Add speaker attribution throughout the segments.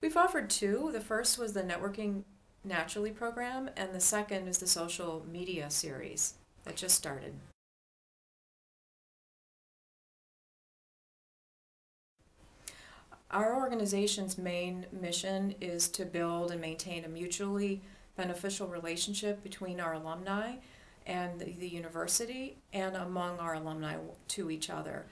Speaker 1: We've offered two. The first was the Networking Naturally program, and the second is the social media series that just started. Our organization's main mission is to build and maintain a mutually beneficial relationship between our alumni and the, the university and among our alumni to each other.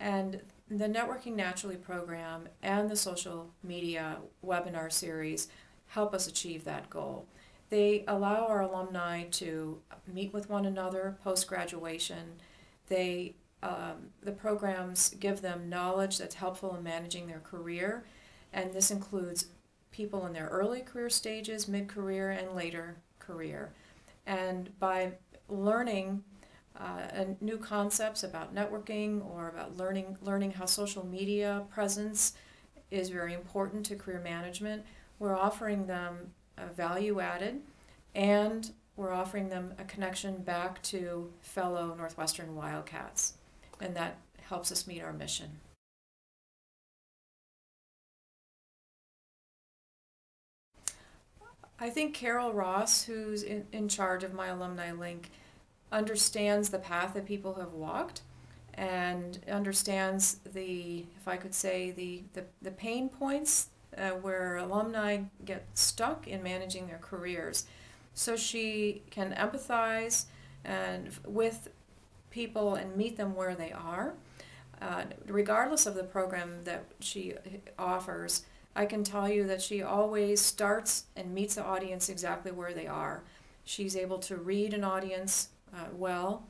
Speaker 1: And the Networking Naturally program and the social media webinar series help us achieve that goal. They allow our alumni to meet with one another post graduation. They um, the programs give them knowledge that's helpful in managing their career, and this includes people in their early career stages, mid career, and later career. And by learning uh, new concepts about networking or about learning learning how social media presence is very important to career management, we're offering them a value added and we're offering them a connection back to fellow Northwestern Wildcats and that helps us meet our mission. I think Carol Ross, who's in, in charge of my alumni link, understands the path that people have walked and understands the, if I could say, the, the, the pain points uh, where alumni get stuck in managing their careers. So she can empathize and with people and meet them where they are. Uh, regardless of the program that she offers, I can tell you that she always starts and meets the audience exactly where they are. She's able to read an audience uh, well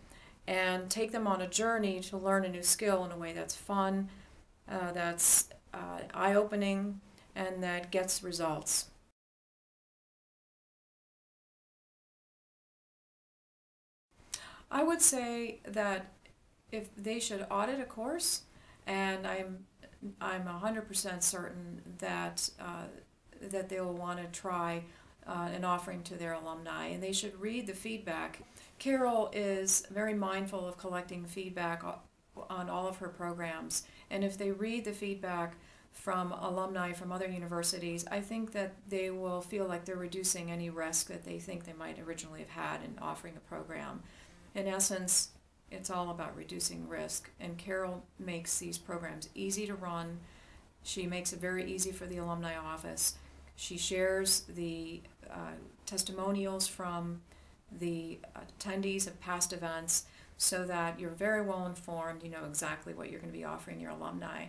Speaker 1: and take them on a journey to learn a new skill in a way that's fun, uh, that's uh, eye opening, and that gets results. I would say that if they should audit a course, and I'm I'm 100% certain that uh, that they will want to try uh, an offering to their alumni, and they should read the feedback. Carol is very mindful of collecting feedback on all of her programs, and if they read the feedback from alumni from other universities, I think that they will feel like they're reducing any risk that they think they might originally have had in offering a program in essence, it's all about reducing risk. And Carol makes these programs easy to run. She makes it very easy for the alumni office. She shares the uh, testimonials from the attendees of past events so that you're very well informed. You know exactly what you're going to be offering your alumni.